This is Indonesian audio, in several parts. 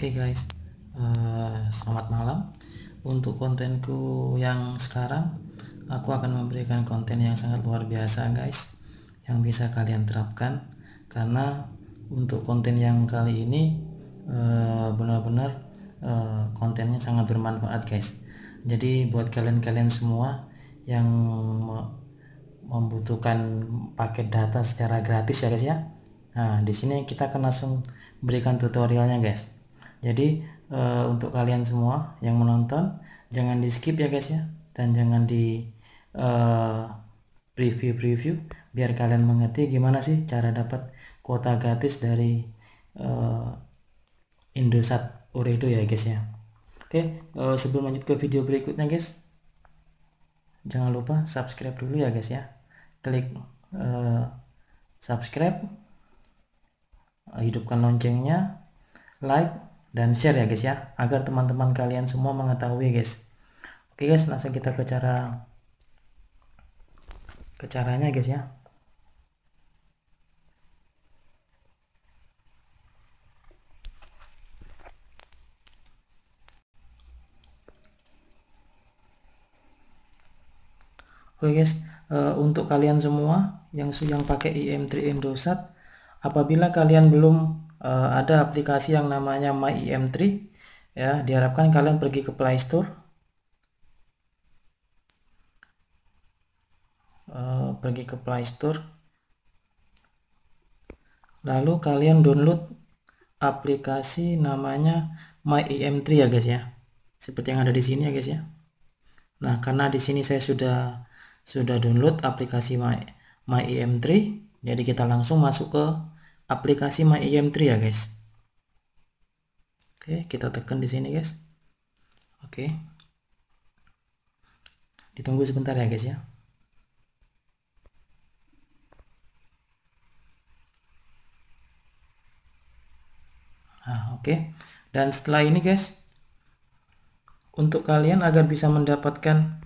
Oke guys, eh, selamat malam. Untuk kontenku yang sekarang, aku akan memberikan konten yang sangat luar biasa guys, yang bisa kalian terapkan. Karena untuk konten yang kali ini eh, benar-benar eh, kontennya sangat bermanfaat guys. Jadi buat kalian-kalian semua yang me- membutuhkan paket data secara gratis ya guys ya. Nah, di sini kita akan langsung berikan tutorialnya guys. Jadi eh, untuk kalian semua yang menonton jangan di skip ya guys ya dan jangan di eh, preview-preview biar kalian mengerti gimana sih cara dapat kuota gratis dari eh, Indosat Uredo ya guys ya. Oke, eh, sebelum lanjut ke video berikutnya guys, jangan lupa subscribe dulu ya guys ya. Klik eh, subscribe, hidupkan loncengnya, like dan share ya guys ya, agar teman-teman kalian semua mengetahui guys. Oke guys, langsung kita ke cara ke caranya guys ya. Oke guys, eh, untuk kalian semua yang yang pakai IM3 Indosat, apabila kalian belum eh, ada aplikasi yang namanya My IM3, ya. Diharapkan kalian pergi ke Play Store, Eh, pergi ke Play Store, lalu kalian download aplikasi namanya My IM3 ya guys ya, seperti yang ada di sini ya guys ya. Nah, karena di sini saya sudah sudah download aplikasi My, My IM3, jadi kita langsung masuk ke aplikasi My IM3 ya guys. Oke, kita tekan di sini guys. Oke. Ditunggu sebentar ya guys ya. Nah, oke. Dan setelah ini guys, untuk kalian agar bisa mendapatkan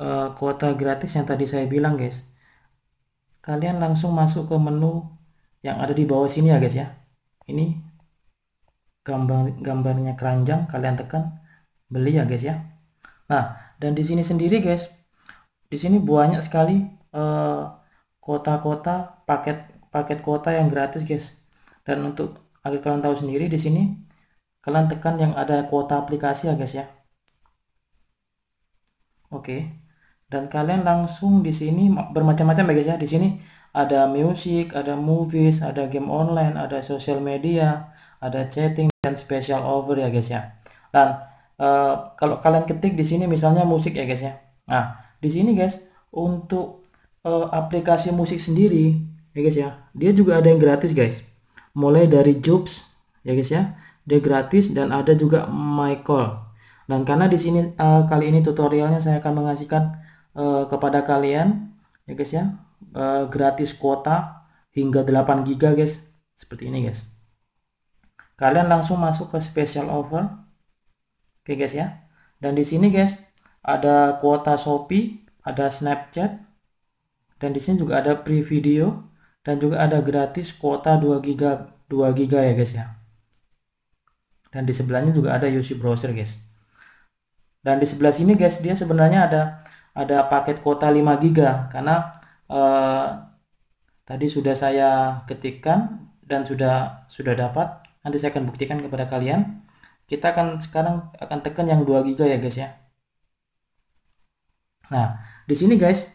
uh, kuota gratis yang tadi saya bilang guys kalian langsung masuk ke menu yang ada di bawah sini ya guys ya ini gambar gambarnya keranjang kalian tekan beli ya guys ya nah dan di sini sendiri guys di sini banyak sekali kota-kota uh, paket paket kuota yang gratis guys dan untuk agar kalian tahu sendiri di sini kalian tekan yang ada kuota aplikasi ya guys ya Oke. Dan kalian langsung di sini bermacam-macam ya guys ya. Di sini ada music, ada movies, ada game online, ada social media, ada chatting dan special offer ya guys ya. Dan uh, kalau kalian ketik di sini misalnya musik ya guys ya. Nah, di sini guys untuk uh, aplikasi musik sendiri ya guys ya. Dia juga ada yang gratis guys. Mulai dari Jobs ya guys ya. Dia gratis dan ada juga My Call dan karena di sini uh, kali ini tutorialnya saya akan mengasihkan uh, kepada kalian ya guys ya uh, gratis kuota hingga 8 GB guys. Seperti ini guys. Kalian langsung masuk ke special offer. Oke guys ya. Dan di sini guys ada kuota Shopee ada Snapchat dan di sini juga ada free video dan juga ada gratis kuota 2 GB 2 GB ya guys ya. Dan di sebelahnya juga ada UC browser guys. Dan di sebelah sini guys dia sebenarnya ada ada paket kuota 5 GB karena eh, tadi sudah saya ketikkan dan sudah sudah dapat. Nanti saya akan buktikan kepada kalian. Kita akan sekarang akan tekan yang 2 GB ya guys ya. Nah di sini guys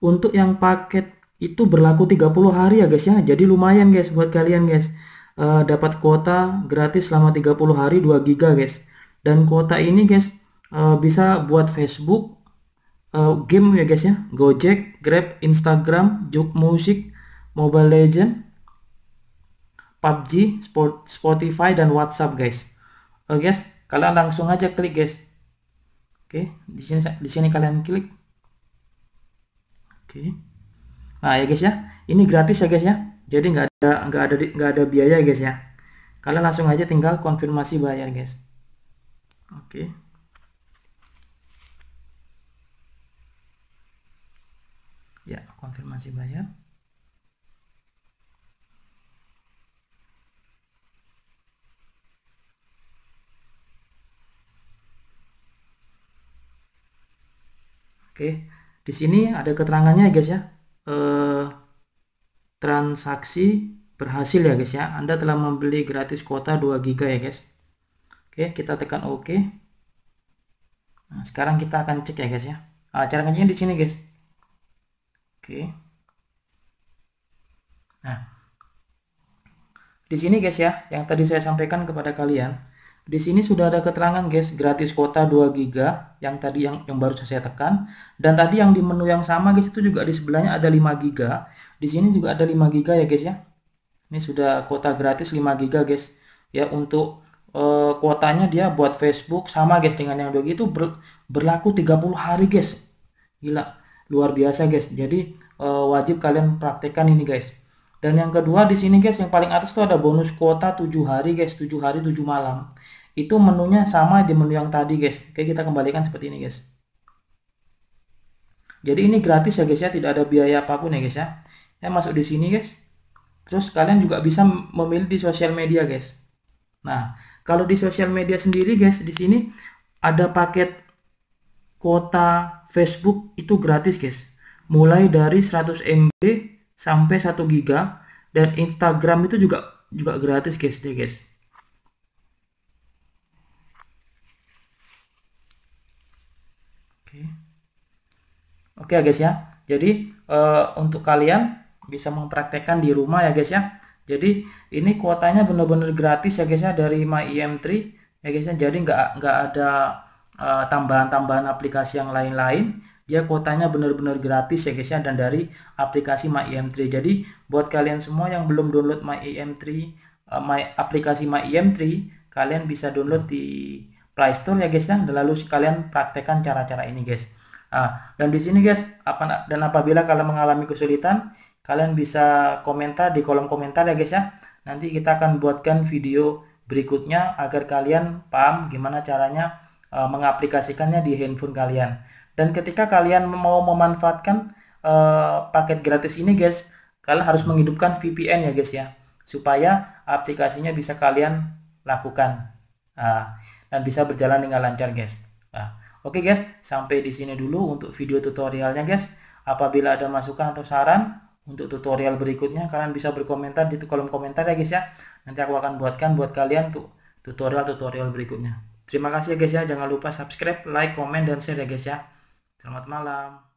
untuk yang paket itu berlaku 30 hari ya guys ya. Jadi lumayan guys buat kalian guys. Uh, dapat kuota gratis selama 30 hari 2 GB guys. Dan kuota ini guys uh, bisa buat Facebook uh, game ya guys ya. Gojek Grab Instagram Juk Music Mobile Legend PUBG Sport, Spotify dan WhatsApp guys. Oke uh, guys kalian langsung aja klik guys. Oke di sini di sini kalian klik. Oke. Nah ya guys ya. Ini gratis ya guys ya. Jadi nggak ada nggak ada nggak ada biaya guys ya. Kalian langsung aja tinggal konfirmasi bayar guys. Oke. Ya, konfirmasi bayar Oke, di sini ada keterangannya ya guys ya. e, transaksi berhasil ya guys ya. Anda telah membeli gratis kuota 2 giga ya guys. Oke, kita tekan OK. Nah, sekarang kita akan cek ya guys ya. Nah, cara ngeceknya di sini guys. Oke. Nah, di sini guys ya, yang tadi saya sampaikan kepada kalian, di sini sudah ada keterangan guys, gratis kuota 2 GB yang tadi yang yang baru saya tekan dan tadi yang di menu yang sama guys itu juga di sebelahnya ada 5 GB. Di sini juga ada 5 GB ya guys ya. Ini sudah kuota gratis 5 GB guys. Ya untuk uh, kuotanya dia buat Facebook sama guys dengan yang 2 GB itu ber, berlaku 30 hari guys. Gila, luar biasa guys. Jadi uh, wajib kalian praktekkan ini guys. Dan yang kedua di sini guys yang paling atas tuh ada bonus kuota 7 hari guys, 7 hari 7 malam. Itu menunya sama di menu yang tadi guys. Oke kita kembalikan seperti ini guys. Jadi ini gratis ya guys ya. Tidak ada biaya apa pun ya guys ya. Ya masuk di sini guys. Terus kalian juga bisa memilih di sosial media guys. Nah kalau di sosial media sendiri guys di sini ada paket kuota Facebook itu gratis guys mulai dari 100 MB sampai 1 GB dan Instagram itu juga juga gratis guys deh guys Oke. Oke ya guys ya. Jadi uh, untuk kalian bisa mempraktekkan di rumah ya guys ya. Jadi ini kuotanya benar-benar gratis ya guys ya dari MyIM3 ya guys ya. Jadi nggak nggak ada tambahan-tambahan uh, aplikasi yang lain-lain. Dia kuotanya benar-benar gratis ya guys ya dan dari aplikasi MyIM3. Jadi buat kalian semua yang belum download MyIM3 uh, my aplikasi MyIM3 kalian bisa download di Play Store ya guys ya. Lalu kalian praktekkan cara-cara ini guys. Nah, dan di sini guys, apa dan apabila kalian mengalami kesulitan, kalian bisa komentar di kolom komentar ya guys ya. Nanti kita akan buatkan video berikutnya agar kalian paham gimana caranya uh, mengaplikasikannya di handphone kalian. Dan ketika kalian mau memanfaatkan uh, paket gratis ini guys, kalian harus menghidupkan VPN ya guys ya, supaya aplikasinya bisa kalian lakukan. Nah, dan bisa berjalan dengan lancar guys. Nah, oke okay guys, sampai di sini dulu untuk video tutorialnya guys. Apabila ada masukan atau saran untuk tutorial berikutnya, kalian bisa berkomentar di kolom komentar ya guys ya. Nanti aku akan buatkan buat kalian untuk tutorial-tutorial berikutnya. Terima kasih ya guys ya. Jangan lupa subscribe, like, komen, dan share ya guys ya. Selamat malam.